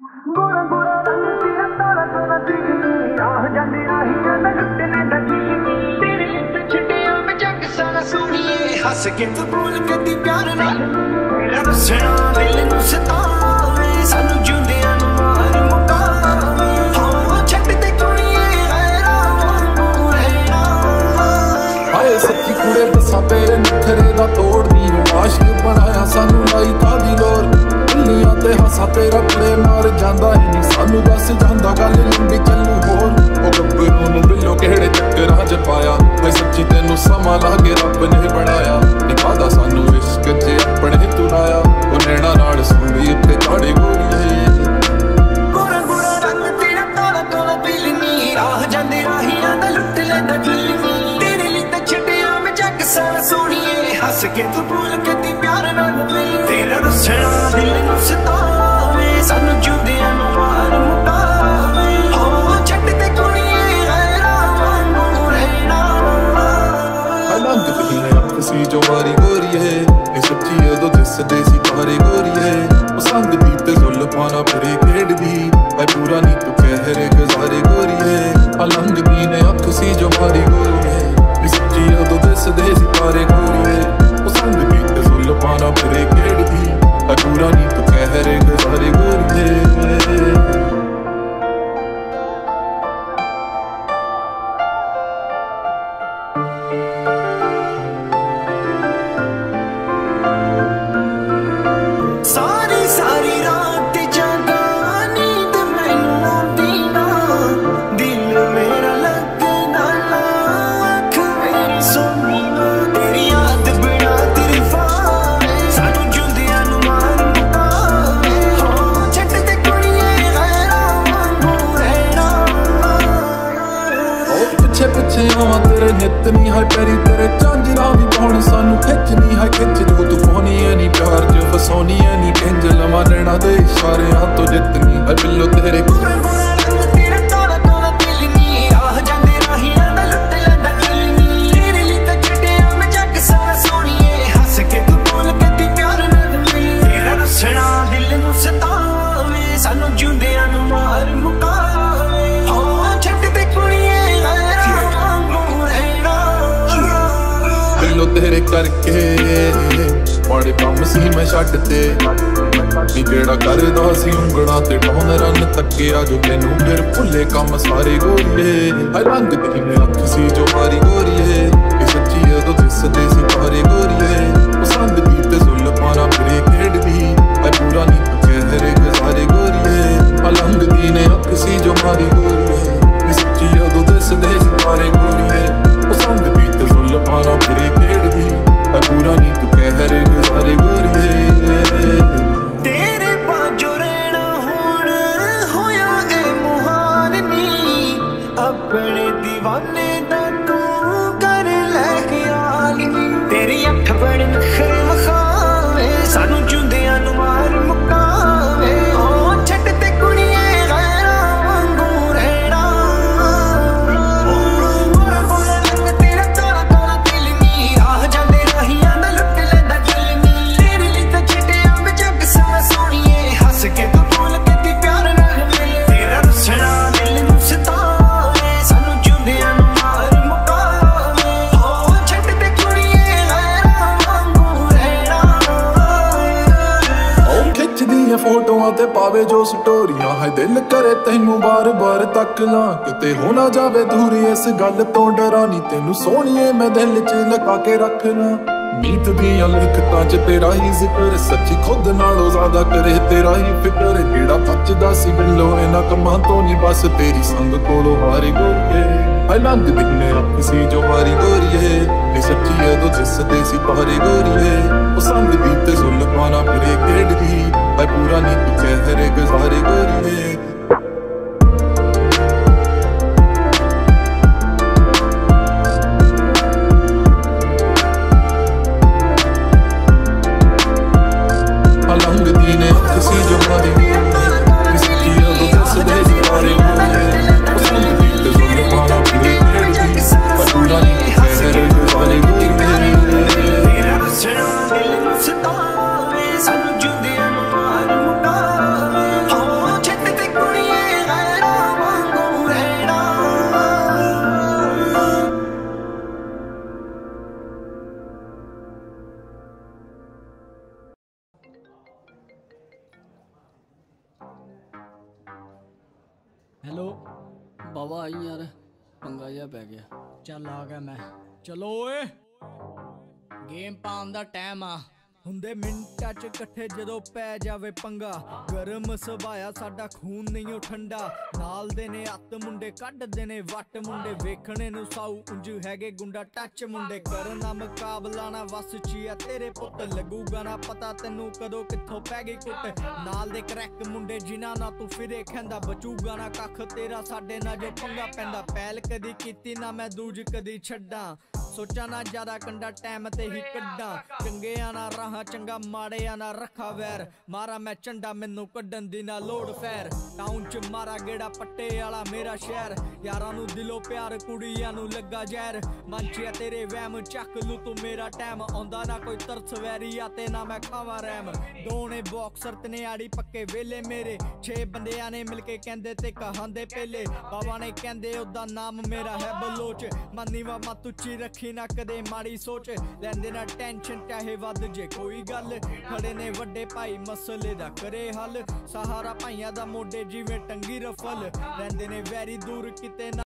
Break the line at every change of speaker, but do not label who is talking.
ਗੋਰਾ ਗੋਰਾ ਰੰਗ ਤੇਰਾ ਕਾਲਾ ਕਾਲਾ ਦਿਲ ਆਹ ਜਾਂਦੇ ਰਾਹੀਆਂ ਦਾ ਲੁੱਟਣੇ ਦਾ ਜੀ ਤੇਰੇ ਲਿੱਤ ਛੱਡਿਆ ਮੈਂ ਜੱਗ ਸਾਰਾ ਸੋਹਣੀਏ ਹੱਸ ਕੇ ਤੂੰ ਬੋਲ ਕਦੀ ਪਿਆਰ ਨਾਲ। ਮੇਰਾ ਦੱਸਣਾ ਦਿਲ ਨੂੰ ਸਤਾਵੇ। ਸਾਨੂੰ ਜਿਉਂਦਿਆਂ ਨੂੰ ਮਾਰ ਮੁਕਾਵੇ। ਹਾਂ, ਛੱਡ ਤੇ ਕੁੜੀਏ ਗੈਰਾਂ ਵਾਂਗੂ ਰਹਿਣਾ।
ਹਾਏ, ਸੱਚੀ ਕੁੜੇ, ਦੱਸਾਂ ਤੇਰੇ ਨਖਰੇ ਦਾ ਤੋੜਦੀ ਹੈ ਆਸ਼ਿਕ ਬਣਾਇਆ ਸਾਨੂੰ ਲਾਈ ਕਾਦੀ ਲੋਰ ਦੁਨੀਆ ਤੇ ਹੱਸਾ ਤੇਰਾ ਕੁੜੇ ਮਾਰ ਜਾਂਦਾ ਹੀ ਨਹੀਂ ਸਾਨੂੰ ਦੱਸ ਜਾਂਦਾ ਗੱਲ ਲੰਬੀ ਚੱਲੂ ਹੋਰ। ਉਹ ਗੱਭਰੂ ਨੂੰ ਬਿੱਲੋ ਕਿਹੜੇ ਚੱਕਰਾਂ 'ਚ ਪਾਇਆ। ਮੈਂ ਸੱਚੀ ਤੈਨੂੰ ਸਮਾਂ ਲਾ ਕੇ ਰੱਬ ਨੇ ਬਣਾਇਆ। ਨਿਭਾਦਾ ਸਾਨੂੰ ਇਸ਼ਕ 'ਚ ਆਪਣੇ ਤੁਰਾਇਆ। ਉਹ ਨੈਣਾ ਨਾਲ ਸੂਲੀ ਉੱਤੇ ਚਾੜੇ ਗੋਰੀਏ
ਗੋਰਾ ਗੋਰਾ ਰੰਗ ਤੇਰਾ ਕਾਲਾ ਕਾਲਾ ਦਿਲ ਨੀ। ਰਾਹ ਜਾਂਦੇ ਰਾਹੀਆਂ ਦਾ ਲੁੱਟ ਲੈਂਦਾ ਦਿਲ ਨੀ। ਸੋਹਣੀਏ ਹੱਸ ਕੇ ਤੂੰ ਭੁੱਲ ਕੇ ਤੀ ਪਿਆਰ ਨਾਲ ਮਿਲ ਤੇਰਾ ਰਸਣਾ ਦਿਲ ਨੂੰ ਸਤਾਵੇ ਤੇ
ਜ਼ੁਲਫਾਂ ਨਾਲ ਪਿੱਛੇ ਆਵਾਂ ਤੇਰੇ ਨਿੱਤ ਨਹੀਂ ਹੈ ਪੈਰੀ ਤੇਰੇ ਝਾਂਜਰਾ ਵੀ ਪਾਉਣ ਸਾਨੂੰ ਖਿੱਚਣੀ ਹੈ ਖਿੱਚ ਜੋ ਤੂੰ ਪਾਉਣੀ ਐ ਨਹੀਂ ਪਿਆਰ ਚ ਫਸਾਉਣੀ ਐ ਨਹੀਂ ਟਿੰਜ ਲਵਾਂ ਨੈਣਾ ਦੇ ਇਸ਼ਾਰਿਆਂ ਤੋਂ ਜਿੱਤਨੀ ਹੈ ਤੇਰੇ ਕਰਕੇ। ਮਾੜੇ ਕੰਮ ਸੀ ਮੈਂ ਛੱਡ ਤੇ। ਨੀ ਜਿਹੜਾ ਕਰਦਾ ਸੀ ਉਂਗਲਾਂ ਤੇ ਟੌਨ ਰਨ ਤੱਕਿਆ ਜੋ ਤੈਨੂੰ ਫਿਰ ਭੁੱਲੇ ਕੰਮ ਸਾਰੇ ਗੋਰੀਏ। ਹਾਏ ਰੰਗ ਤੇਰੀ ਅੱਖ ਸੀ ਜੋ ਮਾਰੀ ਗੋਰੀਏ।
ਆਪਣੇ
ਫੋਟੋਆਂ ਤੇ ਪਾਵੇ ਜੋ ਸਟੋਰੀਆਂ। ਹੈ ਦਿਲ ਕਰੇ ਤੈਨੂੰ ਬਾਰ-ਬਾਰ ਤੱਕ ਲਾਂ ਕਿਤੇ ਹੋ ਨਾ ਜਾਵੇ ਦੂਰ ਇਸ ਗੱਲ ਤੋਂ ਡਰਾਂ ਨਹੀਂ ਤੈਨੂੰ ਸੋਹਣੀਏ ਮੈਂ ਦਿਲ 'ਚ ਲਗਾ ਕੇ ਰੱਖਣਾ। ਨੀਤ ਦੀਆਂ ਲਿਖਤਾਂ 'ਚ ਤੇਰਾ ਹੀ ਜ਼ਿਕਰ। ਸੱਚੀ ਖੁਦ ਨਾਲੋਂ ਜ਼ਿਆਦਾ ਕਰੇ ਤੇਰਾ ਹੀ ਫਿਕਰ। ਜਿਹੜਾ ਸੱਚਦਾ ਸੀ ਬਿੱਲੋ, ਇਹਨਾਂ ਕੰਮਾਂ ਤੋਂ ਨਹੀਂ ਬਸ। ਤੇਰੀ ਸੰਗ ਕੋਲੋਂ ਹਾਰੇ ਗੋਰੀਏ ਹਾਏ ਲੰਗ ਦਿਨੇ ਅੱਖ ਸੀ ਜੋ ਮਾਰੀ ਗੋਰੀਏ ਨੀ ਸੱਚੀ ਉਦੋਂ ਦਿਸਦੇ ਸੀ ਤਾਰੇ ਗੋਰੀਏ ਉਹ ਸੰਗ ਦੀ ਤੇ ਜ਼ੁਲਫਾਂ ਨਾਲ ਫਿਰੇ ਖੇਡਦੀ, ਹਾਏ ਪੂਰਾ ਨਹੀਂ ਤੂੰ ਕਹਿਰੇ ਗੁਜ਼ਾਰੇ ਗੋਰੀਏ ਸਤਾਵੇ ਸਮਝੁੰਦਿਆਂ ਨੂੰ ਮਾਰ ਮੁਕਾਵੇ। ਹੋ ਚਿੱਤ ਤੇ
ਕੁੜੀਏ ਗੈਰਾ ਵਾਂਗੂ ਰਹਿਣਾ।
ਹੈਲੋ ਬਾਬਾ ਆਈ ਯਾਰ, ਪੰਗਾ ਜਿਹਾ ਪੈ ਗਿਆ। ਚੱਲ ਆ ਗਿਆ ਮੈਂ। ਚਲੋ ਓਏ। ਗੇਮ ਪਾਉਣ ਦਾ ਟਾਈਮ ਆ।
ਹੁੰਦੇ ਮਿੰਟਾਂ ਚ ਇਕੱਠੇ ਜਦੋਂ ਪੈ ਜਾਵੇ ਪੰਗਾ। ਗਰਮ ਸੁਭਾਇਆ ਸਾਡਾ ਖੂਨ ਨਹੀਂ ਉਹ ਠੰਡਾ। ਨਾਲ ਦੇ ਨੇ ਅੱਤ ਮੁੰਡੇ ਕੱਢਦੇ ਨੇ ਵੱਟ ਮੁੰਡੇ। ਵੇਖਣੇ ਨੂੰ ਸਾਊ ਉਂਝ ਹੈਗੇ ਗੁੰਡਾ ਟੱਚ ਮੁੰਡੇ। ਕਰਨਾ ਮੁਕਾਬਲਾ ਨਾ ਵਸ ਚੀਆ, ਤੇਰੇ ਪੁੱਤ ਲੱਗੂਗਾ ਨਾ ਪਤਾ ਤੈਨੂੰ ਕਦੋਂ ਕਿੱਥੋਂ ਪੈ ਗਈ ਕੁੱਟ। ਨਾਲ ਦੇ ਕਰੈਕ ਮੁੰਡੇ, ਜਿਨ੍ਹਾਂ ਨਾਲ ਤੂੰ ਫਿਰੇ ਖੰਦਾ ਬਚੂਗਾ ਨਾ ਕੱਖ ਤੇਰਾ ਸਾਡੇ ਨਾਲ ਜੋ ਪੰਗਾ ਪੈਂਦਾ। ਪਹਿਲ ਕਦੀ ਕੀਤੀ ਨਾ ਮੈਂ ਦੂਜ ਕਦੀ ਛੱਡਾਂ। ਸੋਚਾਂ ਨਾ ਜ਼ਿਆਦਾ ਕੰਡਾ ਟਾਈਮ ਤੇ ਹੀ ਕੱਢਾਂ। ਚੰਗਿਆਂ ਨਾ ਰਾਹਾਂ ਚੰਗਾ ਮਾੜਿਆਂ ਨਾ ਰੱਖਾ ਵੈਰ। ਮਾਰਾ ਮੈਂ ਚੰਡਾ ਮੈਨੂੰ ਕੱਢਣ ਦੀ ਨਾ ਲੋੜ ਫੈਰ। ਟਾਊਨ ਚ ਮਾਰਾ ਗੇੜਾ ਪੱਟੇ ਵਾਲਾ ਮੇਰਾ ਸ਼ਹਿਰ। ਯਾਰਾਂ ਨੂੰ ਦਿਲੋਂ ਪਿਆਰ ਕੁੜੀਆਂ ਨੂੰ ਲੱਗਾ ਜ਼ਹਿਰ। ਮੰਚਿਆ ਤੇਰੇ ਵਹਿਮ ਚੱਕ ਲੂ ਤੂੰ ਮੇਰਾ ਟਾਈਮ ਆਉਂਦਾ ਨਾ ਕੋਈ ਤਰਸ ਵੈਰੀ ਆ ਤੇ ਨਾ ਮੈਂ ਖਾਵਾਂ ਰੈਮ। ਦੋਨੇ ਬਾਕਸਰ ਤੇ ਨਿਆੜੀ ਪੱਕੇ ਵੇਲੇ ਮੇਰੇ। 6 ਬੰਦਿਆਂ ਨੇ ਮਿਲ ਕੇ ਕਹਿੰਦੇ ਤੇ ਕਹਾਂਦੇ ਪਹਿਲੇ। ਬਾਬਾ ਨੇ ਕਹਿੰਦੇ ਉਹਦਾ ਨਾਮ ਮੇਰਾ ਹੈ ਬਲੋਚ। ਮੰਨੀ ਵਾ ਮਤ ਉੱਚੀ ਰੱਖੀ ਨਾ ਕਦੇ ਮਾੜੀ ਸੋਚ, ਲੈਂਦੇ ਨਾ ਟੈਨਸ਼ਨ ਚਾਹੇ ਵੱਧ ਜੇ ਕੋਈ ਗੱਲ। ਖੜੇ ਨੇ ਵੱਡੇ ਭਾਈ, ਮਸਲੇ ਦਾ ਕਰੇ ਹੱਲ। ਸਹਾਰਾ ਭਾਈਆਂ ਦਾ ਮੋਢੇ ਜਿਵੇਂ ਟੰਗੀ ਰਫਲ। ਰਹਿੰਦੇ ਨੇ ਵੈਰੀ ਦੂਰ ਕਿਤੇ ਨਾ